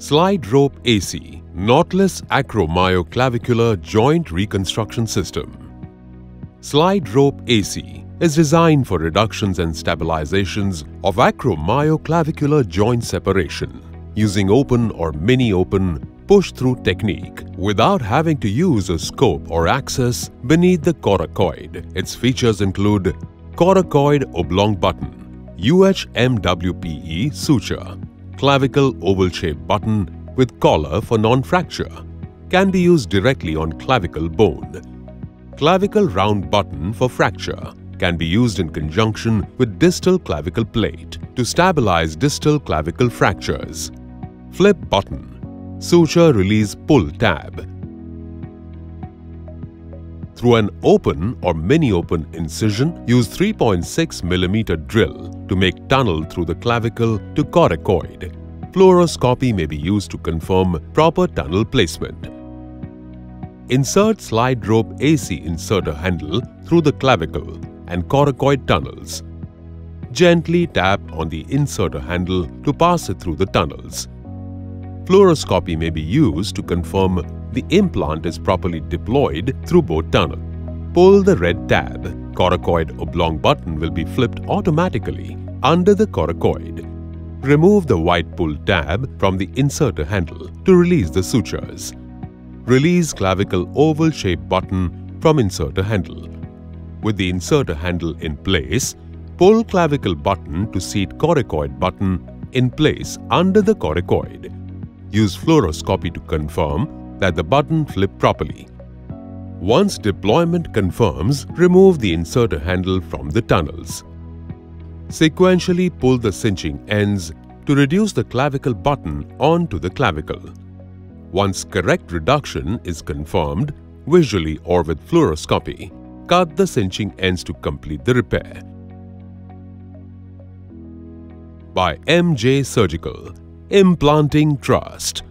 Slide Rope AC Knotless Acromioclavicular Joint Reconstruction System Slide Rope AC is designed for reductions and stabilizations of acromioclavicular joint separation using open or mini-open push-through technique without having to use a scope or access beneath the coracoid. Its features include coracoid oblong button, UHMWPE suture, clavicle oval-shaped button with collar for non-fracture, can be used directly on clavicle bone, clavicle round button for fracture, can be used in conjunction with distal clavicle plate to stabilize distal clavicle fractures. Flip button. Suture release pull tab Through an open or mini-open incision, use 3.6 mm drill to make tunnel through the clavicle to coracoid. Fluoroscopy may be used to confirm proper tunnel placement. Insert slide rope AC inserter handle through the clavicle and coracoid tunnels. Gently tap on the inserter handle to pass it through the tunnels. Fluoroscopy may be used to confirm the implant is properly deployed through both tunnel. Pull the red tab. Coracoid oblong button will be flipped automatically under the coracoid. Remove the white pull tab from the inserter handle to release the sutures. Release clavicle oval-shaped button from inserter handle. With the inserter handle in place, pull clavicle button to seat coracoid button in place under the coracoid. Use fluoroscopy to confirm that the button flipped properly. Once deployment confirms, remove the inserter handle from the tunnels. Sequentially pull the cinching ends to reduce the clavicle button onto the clavicle. Once correct reduction is confirmed, visually or with fluoroscopy, cut the cinching ends to complete the repair. By MJ Surgical, Implanting Trust